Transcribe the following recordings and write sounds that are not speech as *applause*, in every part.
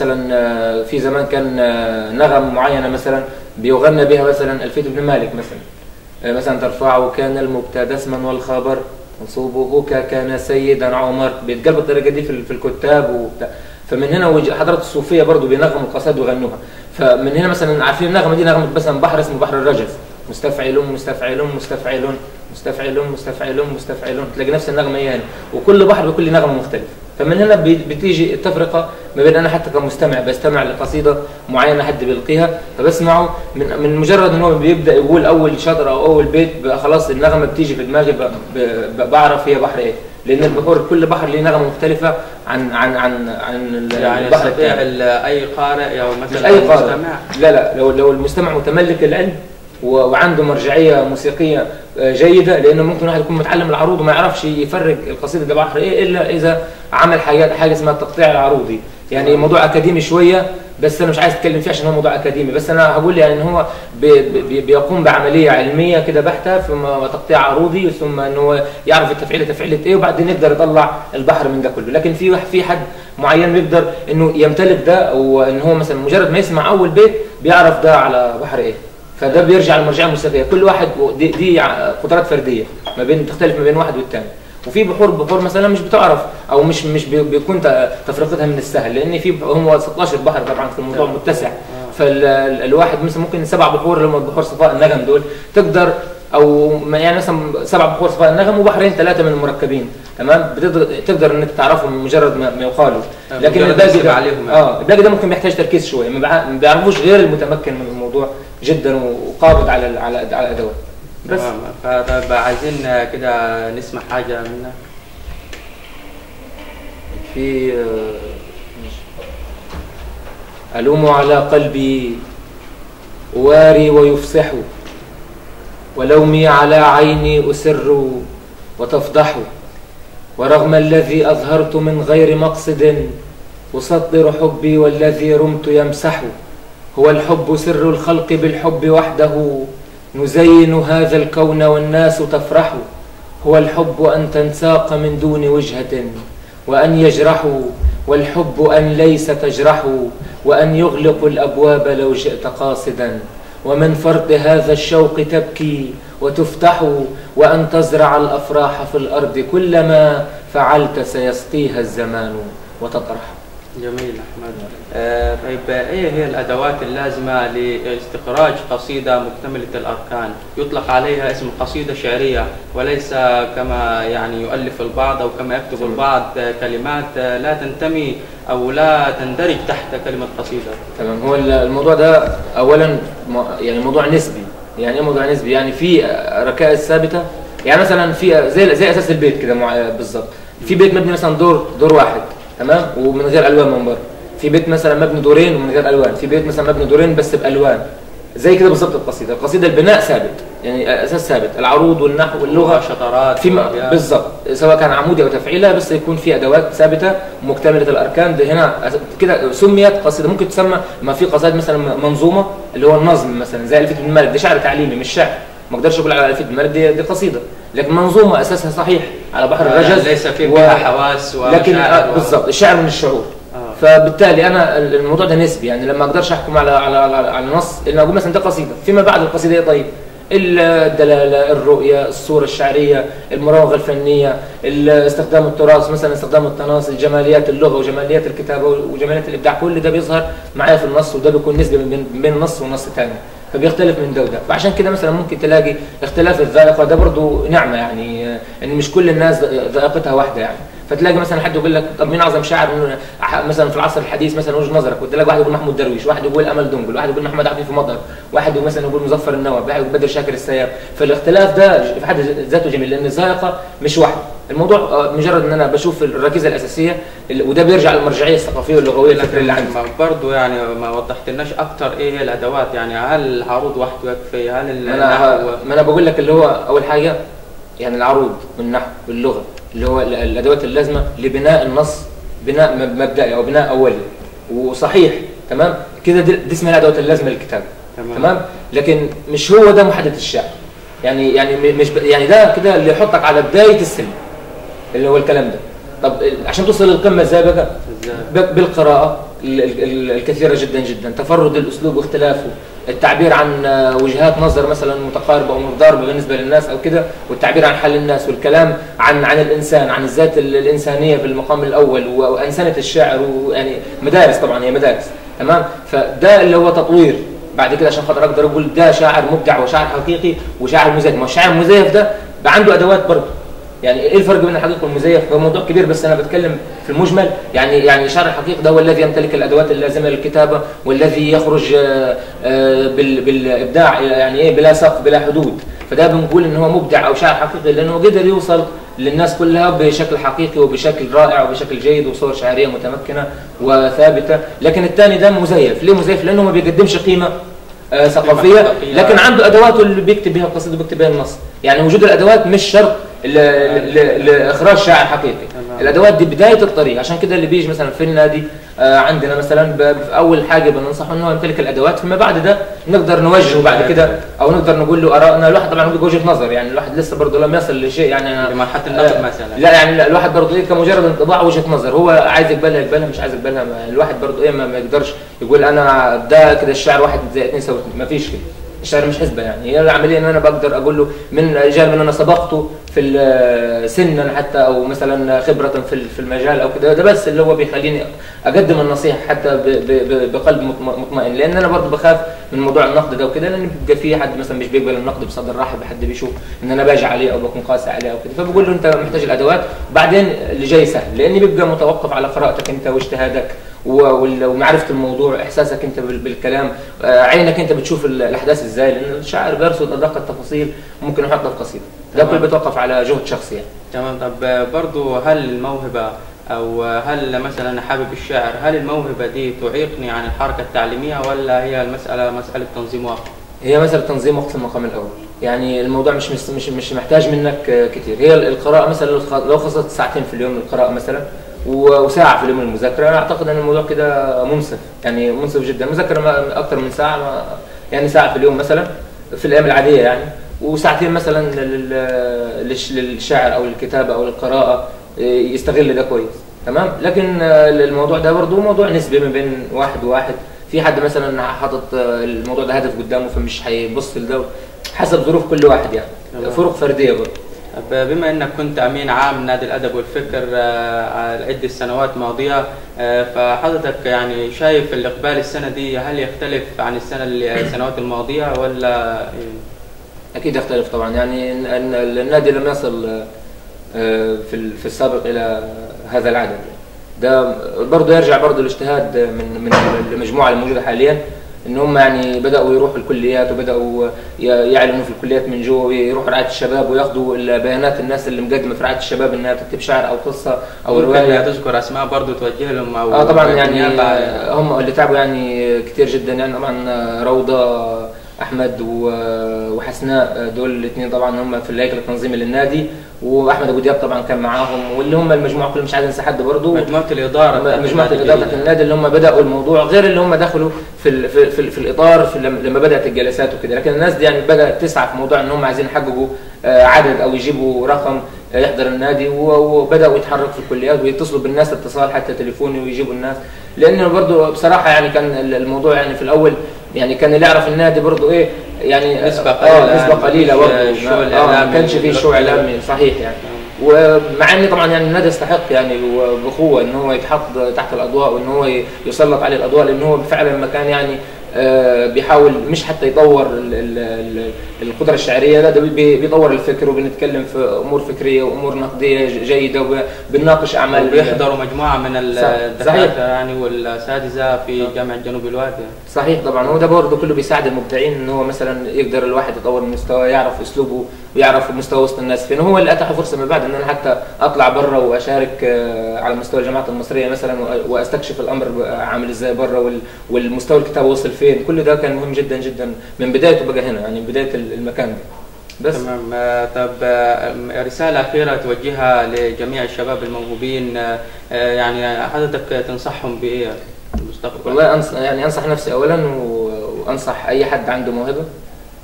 مثلا آه، في زمان كان آه، نغم معينة مثلا بيغنى بها مثلا الفيت بن مالك مثلا. آه، مثلا ترفعه كان المبتدأ اسما والخبر منصوبه كان سيدا عمر. بيتقال بالطريقة دي في ال- في الكتاب وبتاع. فمن هنا حضرات الصوفية برضو بينغموا القصائد ويغنوها. فمن هنا مثلا عارفين النغمة دي؟ نغمة مثلا بحر اسمه بحر الرجز. مستفعلون مستفعلون مستفعلون مستفعلون مستفعلون مستفعلون. تلاقي نفس النغمة هي هنا. وكل بحر بكل نغمة مختلفة. فمن هنا بتيجي التفرقة ما بين أنا حتى كمستمع بستمع لقصيدة معينة حد بيلقيها فبسمعه من من مجرد إن هو بيبدأ يقول أول شطر أو أول بيت خلاص النغمة بتيجي في دماغي بعرف هي بحر إيه. لأن البحور كل بحر ليه نغمة مختلفة عن عن عن عن يعني البحر الثاني ال- أي قارئ أو مش مثلا أي قارئ. لا لا لو لو المستمع متملك العلم وعنده مرجعية موسيقية آه، جيدة لأنه ممكن واحد يكون متعلم العروض وما يعرفش يفرق القصيدة ده بحر إيه إلا إذا عمل حاجات حاجة اسمها التقطيع العروضي. يعني موضوع أكاديمي شوية بس أنا مش عايز أتكلم فيه عشان هو موضوع أكاديمي. بس أنا هقول يعني إن هو بي بي بيقوم بعملية علمية كده بحتة ثم تقطيع عروضي ثم إن هو يعرف التفعيله تفعيله إيه وبعدين يقدر يطلع البحر من ده كله. لكن في واحد- في حد معين بيقدر إنه يمتلك ده أو ان هو مثلا مجرد ما يسمع أول بيت بيعرف ده على بحر إيه. فده بيرجع للمرجعية الموسيقيه كل واحد دي, دي قدرات فردية. ما بين تختلف ما بين واحد والتاني. وفي بحور بحور مثلا مش بتعرف أو مش مش بي- بيكون تفرقتها من السهل لأن في هم 16 بحر طبعا في الموضوع متسع. فالواحد مثلا ممكن سبع بحور اللي هم بحور صفاء النغم دول تقدر أو يعني مثلا سبع بحور صفاء النغم وبحرين ثلاثة من المركبين. تمام؟ بتقدر تقدر إنك تعرفهم مجرد ما يقالوا. لكن مجرد الباقي ده عليهم. آه الباقي ده ممكن بيحتاج تركيز شوية. ما بيعرفوش غير المتمكن من الموضوع. جدا وقابض على على على الأدوات. بس. فطب عايزين كده نسمع حاجة منها في آه، ألوم على قلبي أواري ويفصح ولومي على عيني أسر وتفضح ورغم الذي أظهرت من غير مقصد أسطر حبي والذي رمت يمسح. هو الحب سر الخلق بالحب وحده نزين هذا الكون والناس تفرح. هو الحب أن تنساق من دون وجهة وأن يجرحوا والحب أن ليس تجرحوا وأن يغلق الأبواب لو جئت قاصدا. ومن فرط هذا الشوق تبكي وتفتح وأن تزرع الأفراح في الأرض كلما فعلت سيسقيها الزمان وتطرح. جميل أحمد. آه طيب إيه هي الأدوات اللازمة لاستخراج قصيدة مكتملة الأركان؟ يطلق عليها اسم قصيدة شعرية وليس كما يعني يؤلف البعض أو كما يكتب البعض كلمات لا تنتمي أو لا تندرج تحت كلمة قصيدة. تمام. هو الموضوع ده اولا يعني موضوع نسبي. يعني إيه موضوع نسبي؟ يعني في ركائز ثابتة؟ يعني مثلا في زي زي أساس البيت كده بالظبط. في بيت مبني مثلا دور دور واحد. تمام؟ ومن غير ألوان من بره في بيت مثلا مبني دورين ومن غير ألوان. في بيت مثلا مبني دورين بس بألوان. زي كده بالظبط القصيدة. القصيدة البناء ثابت. يعني أساس ثابت. العروض والنحو واللغة. شطرات في. بالظبط. سواء كان عمودي أو تفعيله بس يكون في أدوات ثابتة. مكتملة الأركان. ده هنا كده سميت قصيدة. ممكن تسمى ما في قصائد مثلا منظومة اللي هو النظم مثلا. زي الفت بن مالك. ده شعر تعليمي مش شعر. ما أقدرش أقول على الفت بن مالك دي, دي قصيدة لكن منظومة أساسها صحيح على بحر آه، الرجز ليس في و- حواس لكن ومشاعر آه، و- بالظبط الشعر من الشعور. آه. فبالتالي أنا الموضوع ده نسبي يعني لما أقدرش أحكم على على على, على نص ان أقول مثلا ده قصيدة. فيما بعد القصيدة إيه طيب الدلالة الرؤية الصورة الشعرية المراوغة الفنية ال- استخدام التراث مثلا استخدام التناص جماليات اللغة وجماليات الكتابة وجماليات الإبداع كل ده بيظهر معايا في النص وده بيكون نسبه بين بين النص والنص الثاني فبيختلف من وده فعشان كده مثلا ممكن تلاقي اختلاف الذائقة. ده برضو نعمة يعني ان مش كل الناس ذائقتها واحدة يعني. فتلاقي مثلا حد يقول لك طب مين أعظم شاعر؟ مثلا في العصر الحديث مثلا وجهة نظرك وتلاقي واحد يقول محمود درويش واحد يقول أمل دنجل واحد يقول محمد عفيف مطر واحد يقول مثلا يقول مظفر النواب واحد يقول بدر شاكر السيار فالاختلاف ده في حد ذاته جميل لأن الذائقه مش واحدة. الموضوع آه، مجرد إن أنا بشوف الركيزة الأساسية ال- وده بيرجع للمرجعية الثقافية واللغوية اللي عندي ما برضو يعني ما وضحت لناش أكتر إيه هي الأدوات يعني هل العروض وحده يكفي؟ هل ما أنا ما أنا بقول لك اللي هو أول حاجة يعني العروض والنحو واللغة. اللي هو ال- الأدوات اللازمة لبناء النص بناء مب- مبدئي أو بناء أولي. وصحيح تمام؟ كده دي, دي اسمها الأدوات اللازمة للكتاب تمام. تمام؟ لكن مش هو ده محدد الشعر. يعني يعني مش يعني ده كده اللي يحطك على بداية السلم اللي هو الكلام ده. طب عشان توصل للقمة إزاي بقى؟ بالقراءة ال- ال- الكثيرة جدا جدا. تفرد الأسلوب واختلافه. التعبير عن وجهات نظر مثلا متقاربة أو متضاربة بالنسبة للناس أو كده والتعبير عن حال الناس والكلام عن عن الإنسان عن الذات ال- الإنسانية في المقام الأول وأنسنة الشاعر ويعني مدارس طبعا هي مدارس تمام؟ فده اللي هو تطوير. بعد كده عشان خاطر أقدر أقول ده شاعر مبدع وشاعر حقيقي وشاعر مزيف ما الشاعر المزيف ده عنده أدوات برضه. يعني إيه الفرق بين الحقيقي والمزيف هو موضوع كبير بس أنا بتكلم في المجمل. يعني يعني الشاعر الحقيقي ده هو الذي يمتلك الأدوات اللازمة للكتابة والذي يخرج آه، آه، بال- بالإبداع يعني إيه بلا سقف بلا حدود. فده بنقول إن هو مبدع أو شاعر حقيقي لأنه قدر يوصل للناس كلها بشكل حقيقي وبشكل رائع وبشكل جيد وصور شعرية متمكنة وثابتة. لكن الثاني ده مزيف. ليه مزيف؟ لأنه ما بيقدمش قيمة آه، ثقافية. لكن عنده ادواته اللي بيكتب بها القصيده وبيكتب بها النص. يعني وجود الأدوات مش شرط لإخراج شاعر حقيقي. الأدوات دي بداية الطريق. عشان كده اللي بيجي مثلا في النادي آه، عندنا مثلا في أول حاجة بننصحه إنه يمتلك الأدوات. فيما بعد ده نقدر نوجهه بعد كده أو نقدر نقول له آرائنا. الواحد طبعا بيبقى وجهة نظر. يعني الواحد لسه برضه لم يصل لشيء يعني لمرحلة النقد آه، مثلا. لا يعني الواحد برضه إيه كمجرد انطباع وجهة نظر. هو عايز يقبلها يقبلها مش عايز يقبلها. الواحد برضه إيه ما, يقدرش يقول أنا ده كده الشعر واحد زي اثنين اثنين ما فيش كده. الشعر مش حسبة يعني. هي العملية إن أنا بقدر أقول له من رجال من أنا سبقته في سنا حتى أو مثلا خبرة في في المجال أو كده. ده بس اللي هو بيخليني أقدم النصيحة حتى بقلب مطم- مطمئن. لأن أنا برضه بخاف من موضوع النقد ده وكده لأن بيبقى في حد مثلا مش بيقبل النقد بصدر رحب حد بيشوف إن أنا باجي عليه أو بكون قاسي عليه أو كده. فبقول له أنت محتاج الأدوات. وبعدين اللي جاي سهل لأن بيبقى متوقف على قراءتك أنت واجتهادك. ومعرفه الموضوع إحساسك أنت بال- بالكلام آه، عينك أنت بتشوف ال- الأحداث إزاي لأن الشاعر بيرصد أدق التفاصيل ممكن يحطها في قصيدة ده. كله بيتوقف على جهد شخصي يعني. تمام طب برضو هل الموهبة أو هل مثلا أنا حابب الشعر هل الموهبة دي تعيقني عن الحركة التعليمية ولا هي المسألة مسألة تنظيم وقت؟ هي مثلا تنظيم وقت في المقام الأول يعني الموضوع مش مش مش, محتاج منك آه، كتير هي القراءة مثلا لو خصصت ساعتين في اليوم للقراءه مثلا وساعة في اليوم للمذاكرة. أنا أعتقد أن الموضوع كده منصف يعني منصف جدا. المذاكره ما- أكثر من ساعة يعني ساعة في اليوم مثلا في الأيام العادية يعني. وساعتين مثلا لل- للش- للشعر أو الكتابة أو القراءة يستغل ده كويس. تمام؟ لكن آه، الموضوع ده برضه موضوع نسبي ما بين واحد وواحد. في حد مثلا حاطط آه، الموضوع ده هدف قدامه فمش هيبص لده حسب ظروف كل واحد يعني. فروق فردية برضه. بما إنك كنت أمين عام نادي الأدب والفكر آه، عدة سنوات ماضية آه، فحضرتك يعني شايف الإقبال السنة دي هل يختلف عن السنة *coughs* السنوات الماضية ولا إيه؟ أكيد يختلف طبعا. يعني النادي لم يصل آه، في في السابق إلى هذا العدد. ده برضه يرجع برضه الاجتهاد من من المجموعة الموجودة حاليا. ان هم يعني بدأوا يروحوا الكليات وبدأوا يعلنوا في الكليات من جوا ويروحوا رعاية الشباب وياخذوا البيانات الناس اللي مقدمة في رعاية الشباب إنها تكتب شعر أو قصة أو رواية. تذكر أسماء برضو توجه لهم أو آه طبعا يعني هم اللي تعبوا يعني كتير جدا يعني طبعا روضة أحمد وحسناء دول الاثنين طبعا هم في الهيكل التنظيمي للنادي وأحمد أبو دياب طبعا كان معاهم واللي هم المجموعة كلهم مش عايز أنسى حد برضه. مجموعة الإدارة مجموعة النادي. الإدارة. النادي اللي هم بدأوا الموضوع غير اللي هم دخلوا في ال في, في, في الإطار في لما بدأت الجلسات وكده. لكن الناس دي يعني بدأت تسعى في موضوع إن هم عايزين يحققوا آه، عدد أو يجيبوا رقم آه، يحضر النادي وبدأوا يتحركوا في الكليات ويتصلوا بالناس اتصال حتى تليفوني ويجيبوا الناس. لأنه برضه بصراحة يعني كان ال- الموضوع يعني في الأول يعني كان اللي يعرف النادي برضه إيه يعني نسبة آه قليلة نسبة يعني قليلة مفيش برضه شو ما- آه، ما كانش فيه شو اعلامي صحيح يعني. ومع إن طبعا يعني النادي يستحق يعني بقوة إن هو يتحط تحت الأضواء وإن هو يسلط عليه الأضواء لأن هو فعلا مكان يعني آه، بيحاول مش حتى يطور ال- ال- ال- القدرة الشعرية لا ده بي- بيطور الفكر وبنتكلم في أمور فكرية وأمور نقدية جيدة وبنناقش أعمال بيحضروا مجموعة من. الدكاترة يعني والأساتذة في جامعة جنوب الوادي. صحيح طبعا هو ده برضه كله بيساعد المبدعين إن هو مثلا يقدر الواحد يطور من مستواه يعرف أسلوبه ويعرف مستوى وسط الناس فين هو اللي اتاح فرصه من بعد إن أنا حتى أطلع بره وأشارك آه، على مستوى الجامعات المصرية مثلا وأستكشف الأمر بقى عامل إزاي بره وال- والمستوى الكتابه وصل فين. كل ده كان مهم جدا جدا من بدايته بقى هنا يعني من بداية ال- المكان ده. بس. تمام. آه، طب آه، رسالة أخيرة توجهها لجميع الشباب الموهوبين آه، يعني حضرتك تنصحهم بإيه المستقبل؟ والله أنصح يعني أنصح نفسي اولا وأنصح أي حد عنده موهبة.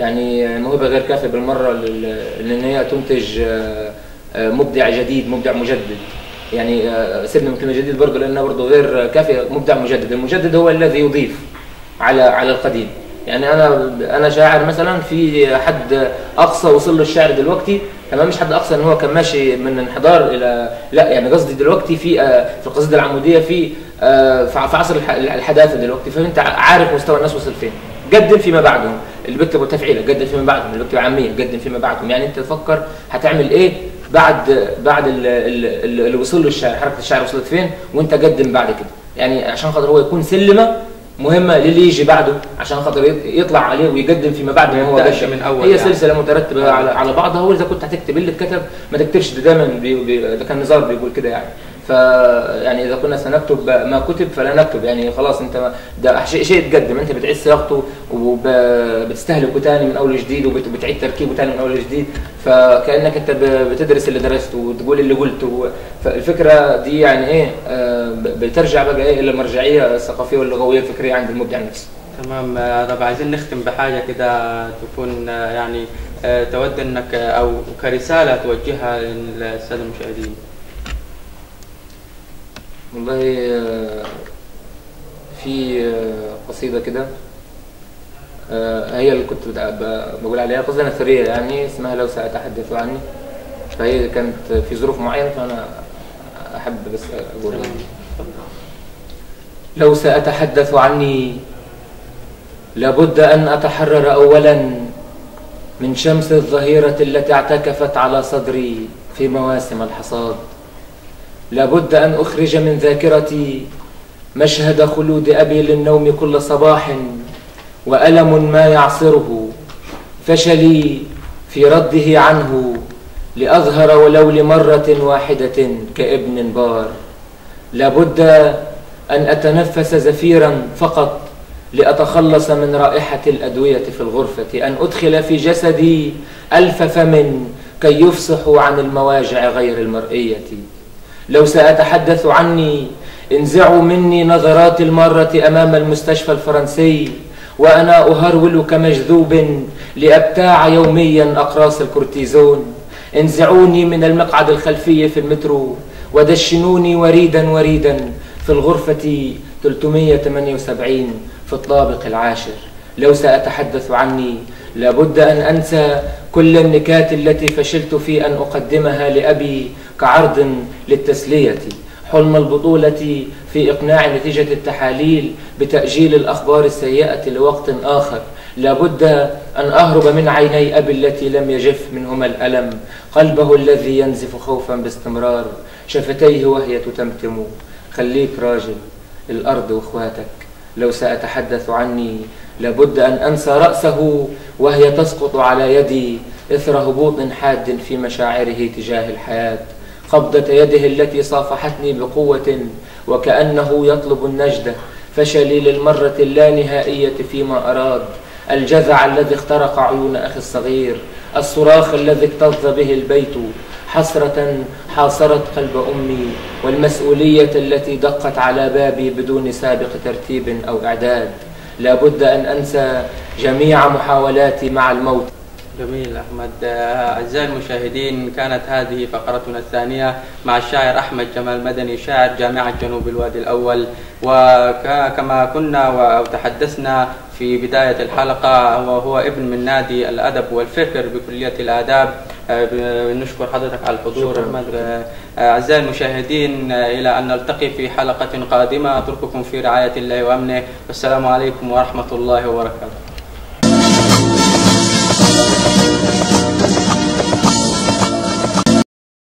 يعني موهبه غير كافية بالمرة لأن هي تنتج مبدع جديد مبدع مجدد. يعني سيبنا من كلمة جديد برضه لأنها برضه غير كافية مبدع مجدد. المجدد هو الذي يضيف. على على القديم. يعني أنا أنا شاعر مثلا في حد أقصى وصل له الشعر دلوقتي تمام؟ مش حد أقصى إن هو كان ماشي من انحدار إلى لا يعني قصدي دلوقتي في آه، في القصيدة العمودية في آه، في عصر الح- الحداثة دلوقتي. فأنت عارف مستوى الناس وصل فين. قدم فيما بعدهم اللي بيكتبوا تفعيله قدم فيما بعدهم اللي بيكتبوا عاميه قدم فيما بعدهم. يعني أنت تفكر هتعمل إيه بعد بعد ال- ال- ال- اللي وصل له الشعر حركة الشعر وصلت فين وأنت قدم بعد كده. يعني عشان خاطر هو يكون سلمة مهمة للي يجي بعده عشان خاطر يط- يطلع عليه ويقدم فيما بعد ما هو ما يبدأش قدم. من أول هي يعني. سلسلة مترتبة على على بعضها وإذا كنت هتكتب اللي اتكتب ما تكتبش ده دايما ده كان نزار بيقول كده يعني ف يعني إذا كنا سنكتب ما كتب فلا نكتب. يعني خلاص أنت ده شيء شيء تقدم أنت بتعيد صياغته وبتستهلكه تاني من أول وجديد وبتعيد تركيبه تاني من أول وجديد فكأنك أنت بتدرس اللي درسته وتقول اللي قلته. فالفكرة دي يعني إيه آه، بترجع بقى إيه إلى المرجعية الثقافية واللغوية الفكرية عند المبدع نفسه تمام. آه، طب عايزين نختم بحاجة كده تكون آه، يعني تود إنك أو كرسالة توجهها للسادة المشاهدين. والله آه، في آه، قصيدة كده آه، هي اللي كنت بقول عليها قصيدة نثرية يعني اسمها لو سأتحدث عني. فهي كانت في ظروف معينة فأنا أحب بس أقولها. لو سأتحدث عني لابد أن أتحرر أولا من شمس الظهيرة التي اعتكفت على صدري في مواسم الحصاد. لابد أن أخرج من ذاكرتي مشهد خلود أبي للنوم كل صباح وألم ما يعصره فشلي في رده عنه لأظهر ولو لمرة واحدة كابن بار. لابد أن أتنفس زفيرا فقط لأتخلص من رائحة الأدوية في الغرفة أن أدخل في جسدي ألف فم كي يفصحوا عن المواجع غير المرئية. لو سأتحدث عني انزعوا مني نظرات المارة أمام المستشفى الفرنسي وأنا أهرول كمجذوب لأبتاع يوميا أقراص الكورتيزون. انزعوني من المقعد الخلفي في المترو ودشنوني وريدا وريدا في الغرفة 378 في الطابق العاشر. لو سأتحدث عني لابد أن أنسى كل النكات التي فشلت في أن أقدمها لأبي كعرض للتسلية. حلم البطولة في إقناع نتيجة التحاليل بتأجيل الأخبار السيئة لوقت آخر. لابد أن أهرب من عيني أبي التي لم يجف منهما الألم. قلبه الذي ينزف خوفا باستمرار. شفتيه وهي تتمتم. خليك راجل. الأرض وإخواتك لو سأتحدث عني لابد أن أنسى رأسه وهي تسقط على يدي إثر هبوط حاد في مشاعره تجاه الحياة. قبضة يده التي صافحتني بقوة وكأنه يطلب النجدة فشلي للمرة اللانهائية فيما أراد. الجذع الذي اخترق عيون أخي الصغير الصراخ الذي اكتظ به البيت حسرة حاصرت قلب أمي والمسؤولية التي دقت على بابي بدون سابق ترتيب أو إعداد. لابد أن أنسى جميع محاولاتي مع الموت. جميل أحمد. آه، أعزائي المشاهدين كانت هذه فقرتنا الثانية مع الشاعر أحمد جمال مدني شاعر جامعة جنوب الوادي الأول. وكما كنا وتحدثنا في بداية الحلقة هو هو ابن من نادي الأدب والفكر بكلية الآداب. آه، نشكر حضرتك على الحضور. أحمد. آه، أعزائي المشاهدين إلى أن نلتقي في حلقة قادمة. أترككم في رعاية الله وأمنه. والسلام عليكم ورحمة الله وبركاته.